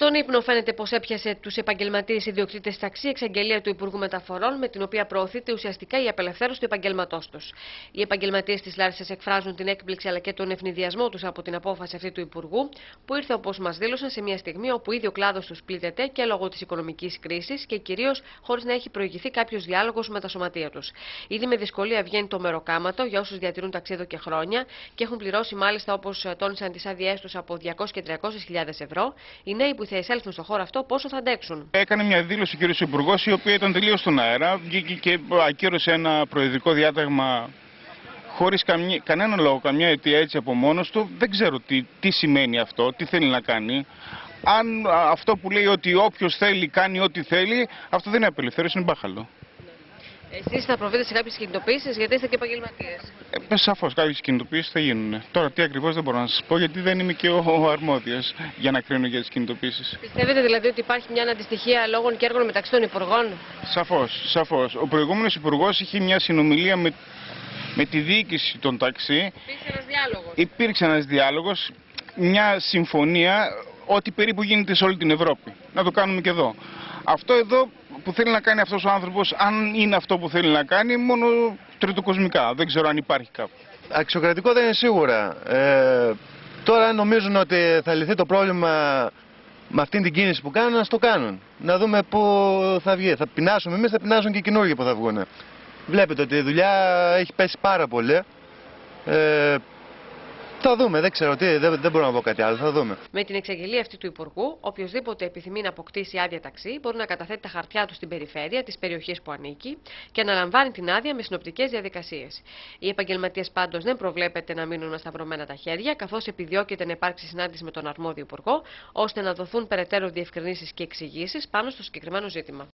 Στον ύπνο φαίνεται πως έπιασε τους επαγγελματίες ιδιοκτήτες ταξί εξαγγελία του Υπουργού Μεταφορών, με την οποία προωθείται ουσιαστικά η απελευθέρωση του επαγγέλματό τους. Οι επαγγελματίες της Λάρισας εκφράζουν την έκπληξη αλλά και τον ευνηδιασμό τους από την απόφαση αυτή του Υπουργού, που ήρθε όπως μας δήλωσαν σε μια στιγμή όπου ήδη ο κλάδος τους πλήττεται και λόγω της οικονομικής κρίσης και κυρίως χωρίς να έχει προηγηθεί κάποιος διάλογος με τα σωματεία τους. Ήδη με δυσκολία βγαίνει το μεροκάματο για όσους διατηρούν ταξί εδώ και χρόνια και έχουν πληρώσει μάλιστα όπως τόνισαν τις άδειές τους από 200 και 300 ευρώ. Οι νέοι που θα εισέλθουν στο χώρο αυτό πόσο θα αντέξουν; Έκανε μια δήλωση ο κ. Υπουργός, η οποία ήταν τελείως στον αέρα. Βγήκε και ακύρωσε ένα προεδρικό διάταγμα χωρίς κανένα λόγο, καμιά αιτία έτσι από μόνος του. Δεν ξέρω τι, τι σημαίνει αυτό, τι θέλει να κάνει. Αν αυτό που λέει ότι όποιος θέλει κάνει ό,τι θέλει, αυτό δεν είναι απελευθέρωση, είναι μπάχαλο. Εσείς θα προβείτε σε κάποιες κινητοποιήσεις, γιατί είστε και επαγγελματίες. Ε, Σαφώς κάποιες κινητοποιήσεις θα γίνουν. Τώρα τι ακριβώς δεν μπορώ να σας πω, γιατί δεν είμαι και ο, ο αρμόδιος για να κρίνω για τις κινητοποιήσεις. Πιστεύετε δηλαδή ότι υπάρχει μια αντιστοιχία λόγων και έργων μεταξύ των υπουργών; Σαφώς, σαφώς. Ο προηγούμενος υπουργός είχε μια συνομιλία με, με τη διοίκηση των ταξί. Υπήρξε ένας διάλογος. Υπήρξε ένας διάλογος, μια συμφωνία ότι περίπου γίνεται σε όλη την Ευρώπη. Να το κάνουμε και εδώ. Αυτό εδώ που θέλει να κάνει αυτός ο άνθρωπος, αν είναι αυτό που θέλει να κάνει, μόνο τριτοκοσμικά. Δεν ξέρω αν υπάρχει κάπου. Αξιοκρατικό δεν είναι σίγουρα. Ε, τώρα νομίζουν ότι θα λυθεί το πρόβλημα με αυτήν την κίνηση που κάνουν, να το κάνουν. Να δούμε πού θα βγει. Θα πεινάσουμε εμείς, θα πεινάσουν και οι καινούργοι που θα βγουν. Βλέπετε ότι η δουλειά έχει πέσει πάρα πολύ. Ε, θα δούμε, δεν ξέρω τι, δεν, δεν μπορώ να πω κάτι άλλο, θα δούμε. Με την εξαγγελία αυτή του Υπουργού, οποιοδήποτε επιθυμεί να αποκτήσει άδεια ταξί μπορεί να καταθέτει τα χαρτιά του στην περιφέρεια τη περιοχή που ανήκει και να λαμβάνει την άδεια με συνοπτικές διαδικασίες. Οι επαγγελματίες πάντως δεν προβλέπεται να μείνουν ασταυρωμένα τα χέρια, καθώς επιδιώκεται να υπάρξει συνάντηση με τον αρμόδιο Υπουργό, ώστε να δοθούν περαιτέρω διευκρινήσεις και εξηγήσεις πάνω στο συγκεκριμένο ζήτημα.